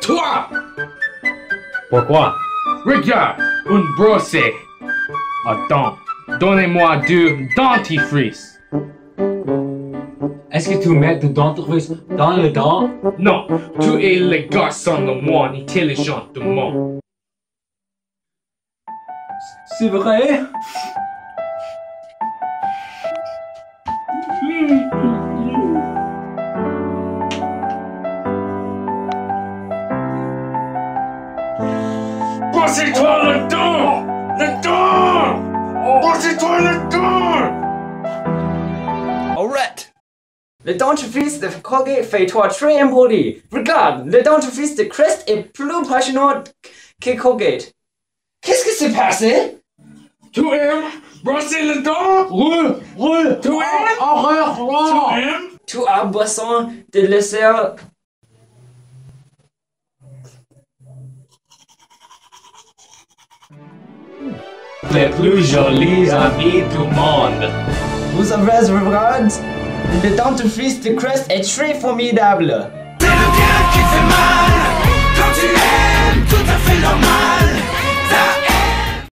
toi Pourquoi? Regarde, une brossée. Attends, donnez-moi du dentifrice. Est-ce que tu mets du dentifrice dans le dent? Non, tu es le garçon le moins intelligent du monde. C'est vrai? Brossez-toi le dent Le dent Brossez-toi le dent Alright. Le dentifrice de Colgate fait toi très impoli. Regarde, le dentifrice de Crest est plus passionnant que Colgate. Qu'est-ce qui s'est passé? Tu aimes brosser le dent Oui, oui Tu aimes Arrête, Tu aimes Tu as besoin de laisser Les plus jolis amis du monde. Vous avez regarde? Le dentifrice de Crest est très formidable.